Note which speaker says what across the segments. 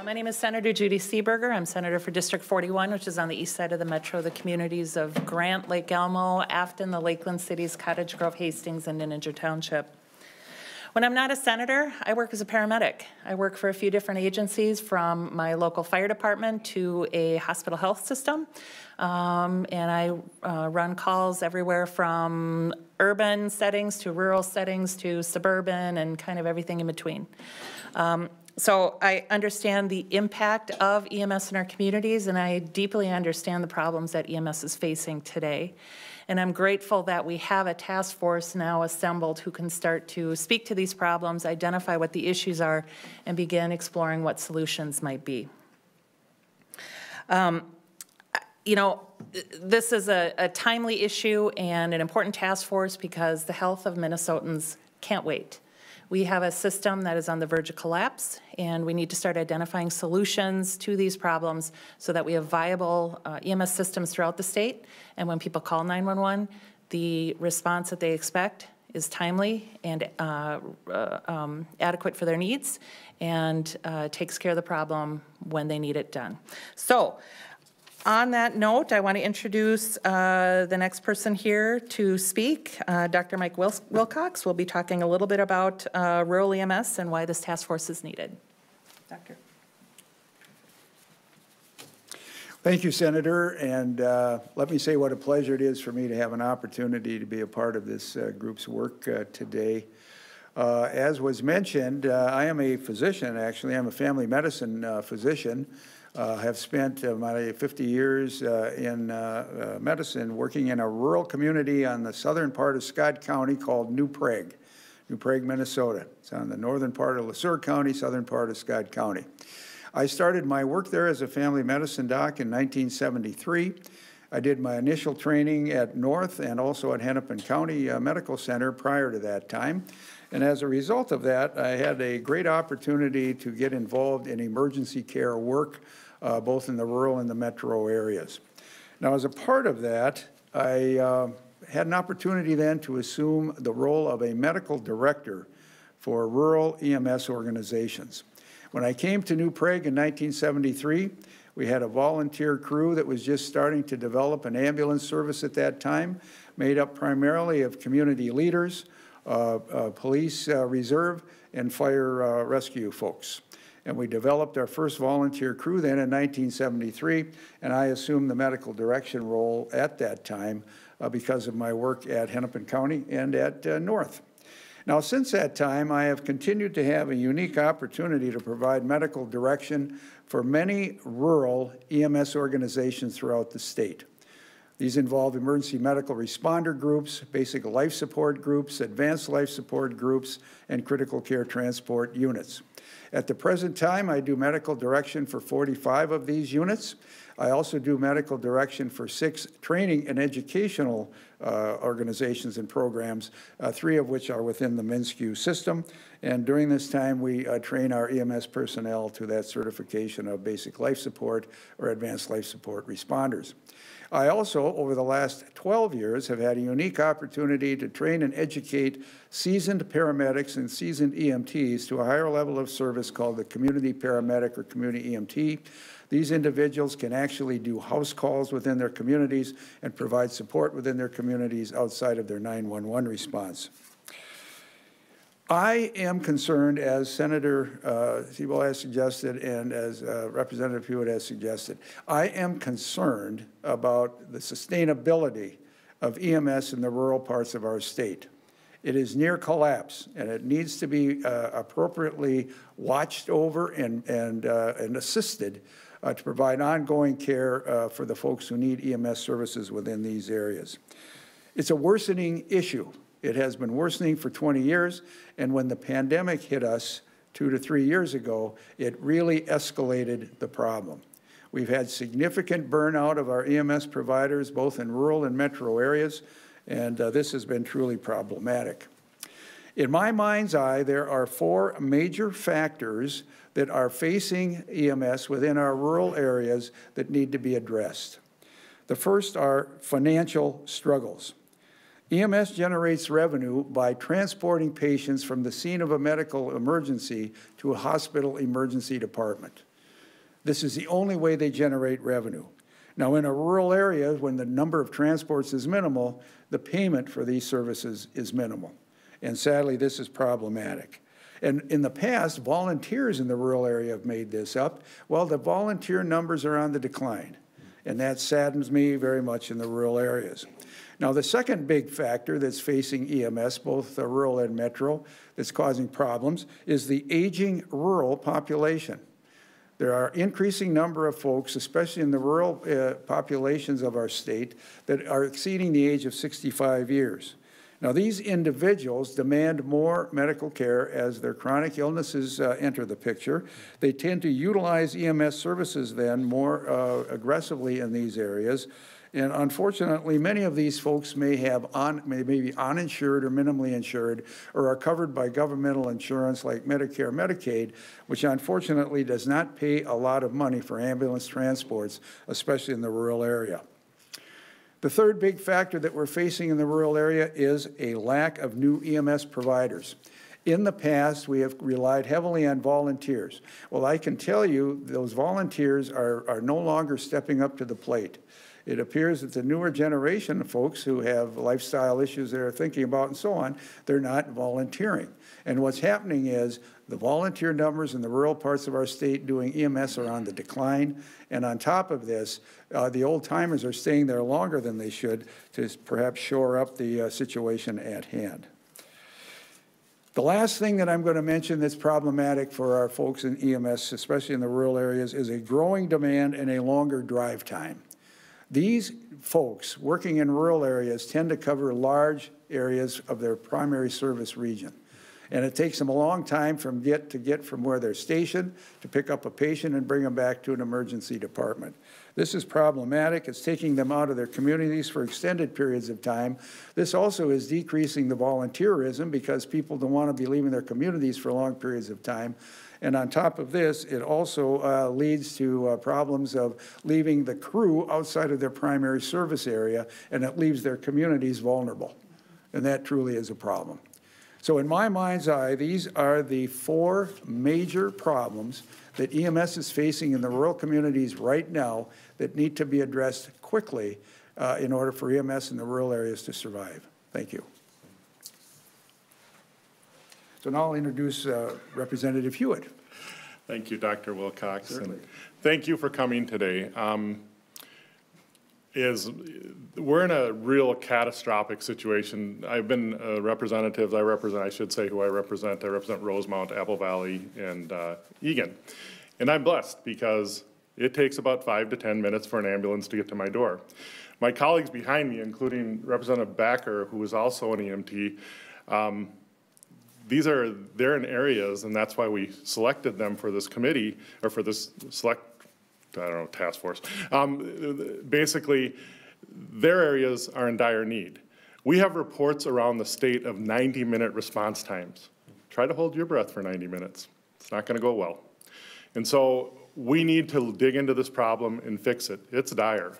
Speaker 1: Uh, My name is Senator Judy Seeberger. I'm Senator for District 41, which is on the east side of the metro, the communities of Grant, Lake Elmo, Afton, the Lakeland cities, Cottage Grove, Hastings, and Nininger Township. When I'm not a senator, I work as a paramedic. I work for a few different agencies, from my local fire department to a hospital health system. Um, and I uh, run calls everywhere from urban settings to rural settings to suburban and kind of everything in between. Um, so I understand the impact of EMS in our communities, and I deeply understand the problems that EMS is facing today. And I'm grateful that we have a task force now assembled who can start to speak to these problems, identify what the issues are, and begin exploring what solutions might be. Um, you know, this is a, a timely issue and an important task force because the health of Minnesotans can't wait. We have a system that is on the verge of collapse, and we need to start identifying solutions to these problems so that we have viable uh, EMS systems throughout the state. And when people call 911, the response that they expect is timely and uh, uh, um, adequate for their needs and uh, takes care of the problem when they need it done. So on that note, I want to introduce uh, the next person here to speak. Uh, Dr. Mike Wilcox will be talking a little bit about uh, rural EMS and why this task force is needed. Doctor.
Speaker 2: Thank you, Senator. And uh, let me say what a pleasure it is for me to have an opportunity to be a part of this uh, group's work uh, today. as was mentioned, I am a physician, actually. I'm a family medicine physician. Uh, have spent uh, my 50 years uh, in uh, medicine working in a rural community on the southern part of Scott County called New Prague, New Prague, Minnesota. It's on the northern part of Le Sueur County, southern part of Scott County. I started my work there as a family medicine doc in 1973. I did my initial training at North and also at Hennepin County uh, Medical Center prior to that time. And as a result of that, I had a great opportunity to get involved in emergency care work, uh, both in the rural and the metro areas. Now, as a part of that, I uh, had an opportunity then to assume the role of a medical director for rural EMS organizations. When I came to New Prague in 1973, we had a volunteer crew that was just starting to develop an ambulance service at that time, made up primarily of community leaders, uh, uh, police uh, reserve, and fire rescue folks. And we developed our first volunteer crew then in 1973, and I assumed the medical direction role at that time because of my work at Hennepin County and at North. Now, since that time, I have continued to have a unique opportunity to provide medical direction for many rural EMS organizations throughout the state. These involve emergency medical responder groups, basic life support groups, advanced life support groups, and critical care transport units. At the present time, I do medical direction for 45 of these units. I also do medical direction for six training and educational uh, organizations and programs, uh, three of which are within the MnSCU system. And during this time, we uh, train our EMS personnel to that certification of basic life support or advanced life support responders. I also, over the last 12 years, have had a unique opportunity to train and educate seasoned paramedics and seasoned EMTs to a higher level of service called the community paramedic or community EMT. These individuals can actually do house calls within their communities and provide support within their communities outside of their 911 response. I am concerned, as Senator uh, has suggested and as uh, Representative Huot has suggested, I am concerned about the sustainability of EMS in the rural parts of our state. It is near collapse, and it needs to be uh, appropriately watched over and, and, uh, and assisted uh, to provide ongoing care uh, for the folks who need EMS services within these areas. It's a worsening issue. It has been worsening for 20 years, and when the pandemic hit us two to three years ago, it really escalated the problem. We've had significant burnout of our EMS providers, both in rural and metro areas, and uh, this has been truly problematic. In my mind's eye, there are four major factors that are facing EMS within our rural areas that need to be addressed. The first are financial struggles. EMS generates revenue by transporting patients from the scene of a medical emergency to a hospital emergency department. This is the only way they generate revenue. Now, in a rural area, when the number of transports is minimal, the payment for these services is minimal. And sadly, this is problematic. And in the past, volunteers in the rural area have made this up. Well, the volunteer numbers are on the decline. And that saddens me very much in the rural areas. Now, the second big factor that's facing EMS, both the rural and metro, that's causing problems is the aging rural population. There are increasing number of folks, especially in the rural uh, populations of our state, that are exceeding the age of 65 years. Now, these individuals demand more medical care as their chronic illnesses uh, enter the picture. They tend to utilize EMS services then more uh, aggressively in these areas. And unfortunately, many of these folks may have on, may be uninsured or minimally insured or are covered by governmental insurance like Medicare, Medicaid, which unfortunately does not pay a lot of money for ambulance transports, especially in the rural area. The third big factor that we're facing in the rural area is a lack of new EMS providers. In the past, we have relied heavily on volunteers. Well, I can tell you those volunteers are, are no longer stepping up to the plate. It appears that the newer generation of folks who have lifestyle issues they're thinking about and so on, they're not volunteering. And what's happening is the volunteer numbers in the rural parts of our state doing EMS are on the decline. And on top of this, uh, the old timers are staying there longer than they should to perhaps shore up the uh, situation at hand. The last thing that I'm going to mention that's problematic for our folks in EMS, especially in the rural areas, is a growing demand and a longer drive time. These folks working in rural areas tend to cover large areas of their primary service region. And it takes them a long time from get to get from where they're stationed to pick up a patient and bring them back to an emergency department. This is problematic. It's taking them out of their communities for extended periods of time. This also is decreasing the volunteerism because people don't want to be leaving their communities for long periods of time. And on top of this, it also uh, leads to uh, problems of leaving the crew outside of their primary service area, and it leaves their communities vulnerable. And that truly is a problem. So in my mind's eye, these are the four major problems that EMS is facing in the rural communities right now that need to be addressed quickly uh, in order for EMS in the rural areas to survive. Thank you. So now I'll introduce uh, Representative Huot.
Speaker 3: Thank you, Dr. Wilcox. Certainly. And thank you for coming today. Um, is we're in a real catastrophic situation. I've been a representative. I represent, I should say, who I represent. I represent Rosemount, Apple Valley, and uh, Eagan, and I'm blessed because it takes about five to ten minutes for an ambulance to get to my door. My colleagues behind me, including Representative Backer, who is also an EMT, um, these are, they're in areas, and that's why we selected them for this committee, or for this select, I don't know, task force. Um, basically, their areas are in dire need. We have reports around the state of 90-minute response times. Try to hold your breath for 90 minutes. It's not going to go well. And so we need to dig into this problem and fix it. It's dire.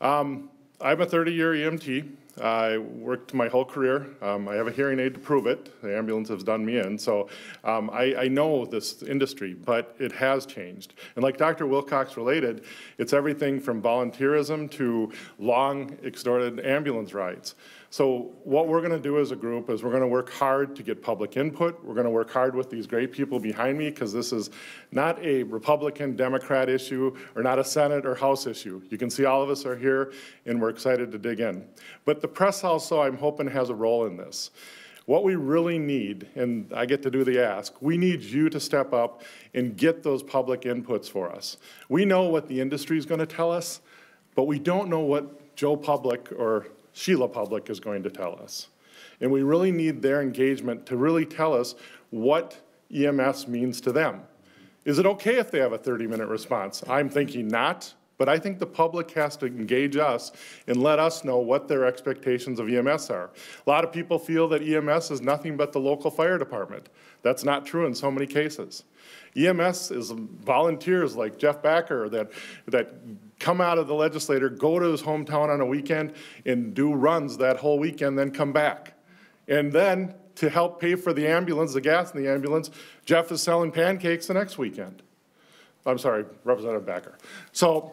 Speaker 3: Um, I'm a 30-year EMT. I worked my whole career. Um, I have a hearing aid to prove it. The ambulance has done me in. So um, I, I, know this industry, but it has changed. And like Dr. Wilcox related, it's everything from volunteerism to long extorted ambulance rides. So what we're going to do as a group is we're going to work hard to get public input. We're going to work hard with these great people behind me because this is not a Republican, Democrat issue or not a Senate or House issue. You can see all of us are here and we're excited to dig in. But the press also, I'm hoping, has a role in this. What we really need, and I get to do the ask, we need you to step up and get those public inputs for us. We know what the industry is going to tell us, but we don't know what Joe Public or Sheila Public is going to tell us. And we really need their engagement to really tell us what EMS means to them. Is it okay if they have a 30-minute response? I'm thinking not, but I think the public has to engage us and let us know what their expectations of EMS are. A lot of people feel that EMS is nothing but the local fire department. That's not true in so many cases. EMS is volunteers like Jeff Backer that, that come out of the legislator, go to his hometown on a weekend and do runs that whole weekend, then come back. And then to help pay for the ambulance, the gas in the ambulance, Jeff is selling pancakes the next weekend. I'm sorry, Representative Backer. So,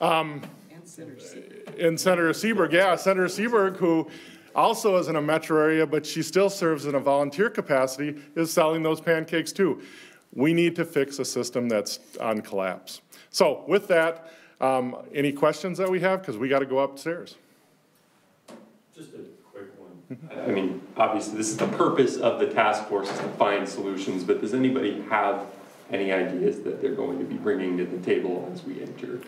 Speaker 3: um, and Senator Seberg, yeah, Senator Seberg, who also is in a metro area, but she still serves in a volunteer capacity, is selling those pancakes too. We need to fix a system that's on collapse. So with that, um, any questions that we have? Because we got to go upstairs.
Speaker 4: Just a quick one. I mean, obviously, this is the purpose of the task force is to find solutions, but does anybody have any ideas that they're going to be bringing to the table as we enter?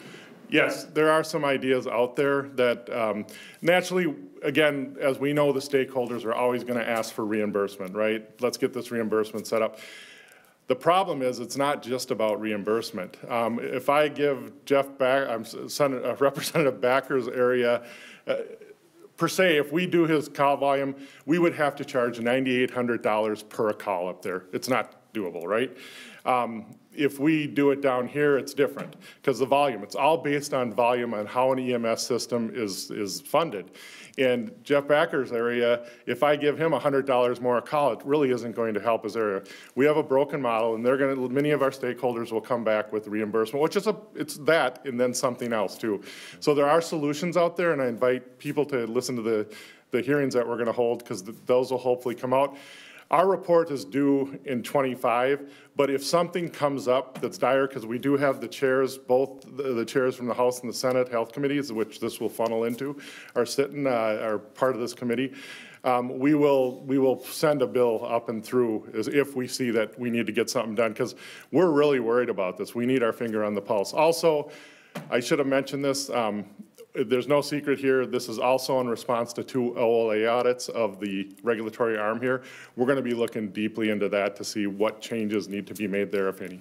Speaker 3: Yes, there are some ideas out there that um, naturally, again, as we know, the stakeholders are always going to ask for reimbursement, right? Let's get this reimbursement set up. The problem is, it's not just about reimbursement. Um, if I give Jeff Back, I'm Senator, uh, Representative Backer's area, uh, per se, if we do his call volume, we would have to charge $9,800 per call up there. It's not doable, right? Um, if we do it down here, it's different because the volume, it's all based on volume and how an EMS system is, is funded. And Jeff Backer's area, if I give him $100 more a call, it really isn't going to help his area. We have a broken model and they're going to, many of our stakeholders will come back with reimbursement, which is a, it's that and then something else too. So there are solutions out there and I invite people to listen to the, the hearings that we're going to hold because those will hopefully come out. Our report is due in 25, but if something comes up that's dire, because we do have the chairs, both the, the, chairs from the House and the Senate Health Committees, which this will funnel into, are sitting, uh, are part of this committee. Um, we will we will send a bill up and through as if we see that we need to get something done because we're really worried about this. We need our finger on the pulse. Also, I should have mentioned this. Um, there's no secret here, this is also in response to two OLA audits of the regulatory arm here. We're going to be looking deeply into that to see what changes need to be made there, if any.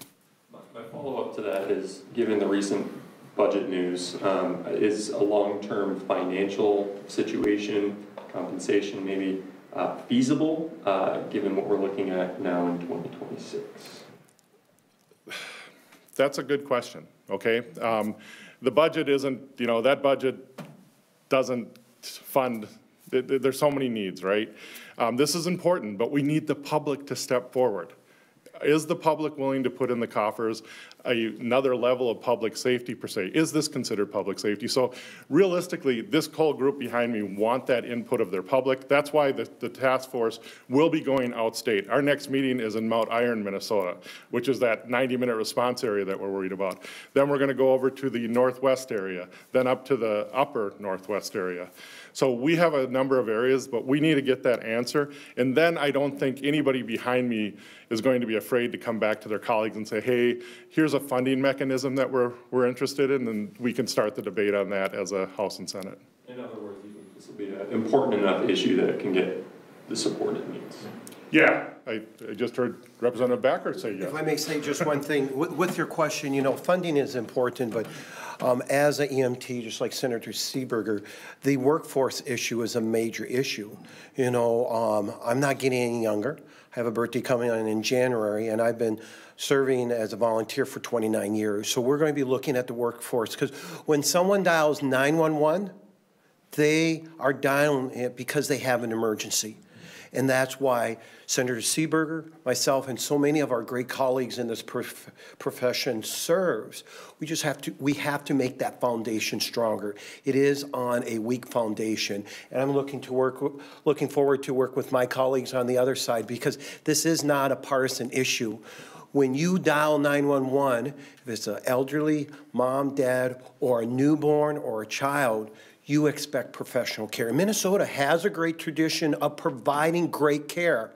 Speaker 4: My, my follow-up to that is, given the recent budget news, um, is a long-term financial situation, compensation maybe, uh, feasible, uh, given what we're looking at now in 2026?
Speaker 3: That's a good question, okay? Um, the budget isn't, you know, that budget doesn't fund, there's so many needs, right? Um, this is important, but we need the public to step forward. Is the public willing to put in the coffers another level of public safety per se? Is this considered public safety? So realistically, this whole group behind me want that input of their public. That's why the, the task force will be going outstate. Our next meeting is in Mount Iron, Minnesota, which is that 90-minute response area that we're worried about. Then we're going to go over to the northwest area, then up to the upper northwest area. So we have a number of areas, but we need to get that answer. And then I don't think anybody behind me is going to be afraid to come back to their colleagues and say, hey, here's a funding mechanism that we're, we're interested in, and we can start the debate on that as a House and Senate.
Speaker 4: In other words, this will be an important enough issue that it can get the support it needs?
Speaker 3: Yeah, I, I just heard Representative Backer say yes.
Speaker 5: If I may say just one thing, with, with your question, you know, funding is important, but um, as an EMT, just like Senator Seeberger, the workforce issue is a major issue. You know, um, I'm not getting any younger. I have a birthday coming on in January, and I've been serving as a volunteer for 29 years. So we're going to be looking at the workforce because when someone dials 911, they are dialing it because they have an emergency. And that's why Senator Seeberger, myself, and so many of our great colleagues in this prof profession serves. We just have to, we have to make that foundation stronger. It is on a weak foundation. And I'm looking to work, looking forward to work with my colleagues on the other side because this is not a partisan issue when you dial 911, if it's an elderly mom, dad, or a newborn or a child, you expect professional care. Minnesota has a great tradition of providing great care.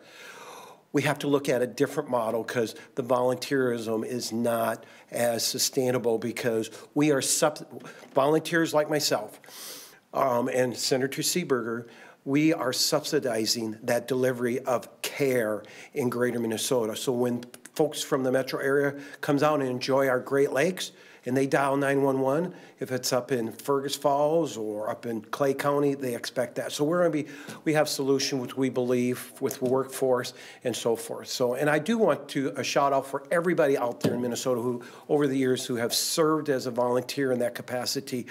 Speaker 5: We have to look at a different model because the volunteerism is not as sustainable because we are volunteers like myself um, and Senator Seeberger, we are subsidizing that delivery of care in greater Minnesota. So when folks from the metro area comes out and enjoy our Great Lakes, and they dial 911. If it's up in Fergus Falls or up in Clay County, they expect that. So we're going to be, we have solution which we believe with workforce and so forth. So, and I do want to a shout out for everybody out there in Minnesota who, over the years, who have served as a volunteer in that capacity.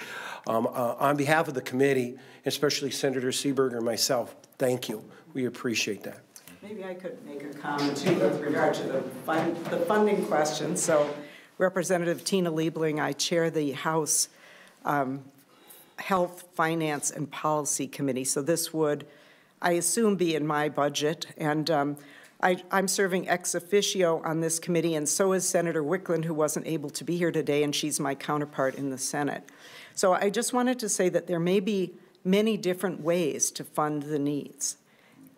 Speaker 5: Um, uh, on behalf of the committee, especially Senator Seeberger and myself, thank you. We appreciate that.
Speaker 6: Maybe I could make a comment too with regard to the, fund, the funding question. So Representative Tina Liebling, I chair the House um, Health, Finance, and Policy Committee, so this would, I assume, be in my budget. And um, I, I'm serving ex officio on this committee, and so is Senator Wiklund, who wasn't able to be here today, and she's my counterpart in the Senate. So I just wanted to say that there may be many different ways to fund the needs.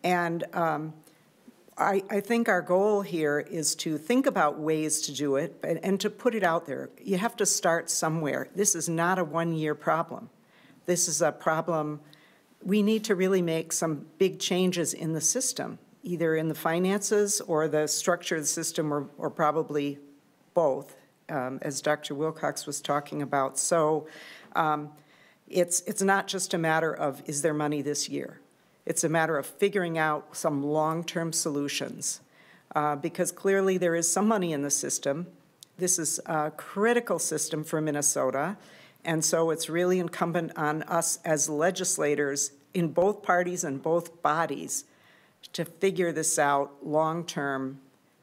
Speaker 6: And um, I, I think our goal here is to think about ways to do it and, and to put it out there. You have to start somewhere. This is not a one-year problem. This is a problem, we need to really make some big changes in the system, either in the finances or the structure of the system, or, or probably both, um, as Dr. Wilcox was talking about. So um, it's, it's not just a matter of, is there money this year? It's a matter of figuring out some long-term solutions, uh, because clearly there is some money in the system. This is a critical system for Minnesota, and so it's really incumbent on us as legislators in both parties and both bodies to figure this out long-term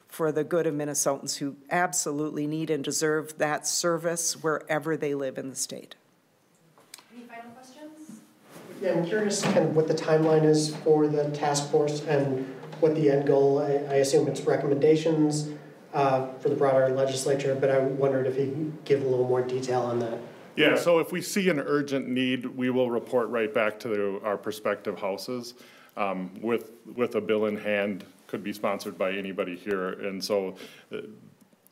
Speaker 6: for the good of Minnesotans who absolutely need and deserve that service wherever they live in the state.
Speaker 7: Yeah, I'm curious kind of what the timeline is for the task force and what the end goal, I, I assume it's recommendations uh, for the broader legislature, but I wondered if you could give a little more detail on that.
Speaker 3: Yeah, so if we see an urgent need, we will report right back to our prospective houses um, with, with a bill in hand, could be sponsored by anybody here. And so uh,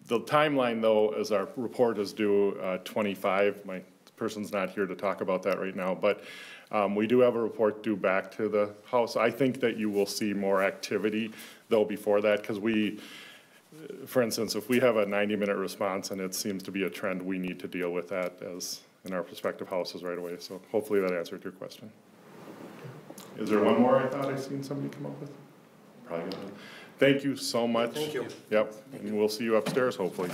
Speaker 3: the timeline, though, as our report is due uh, 25, my person's not here to talk about that right now, but um, we do have a report due back to the House. I think that you will see more activity, though, before that, because we, for instance, if we have a 90-minute response and it seems to be a trend, we need to deal with that as, in our prospective houses right away. So hopefully that answered your question. Is there one more I thought I seen somebody come up with? Probably not. Thank you so much. Thank you. Yep, and we'll see you upstairs hopefully.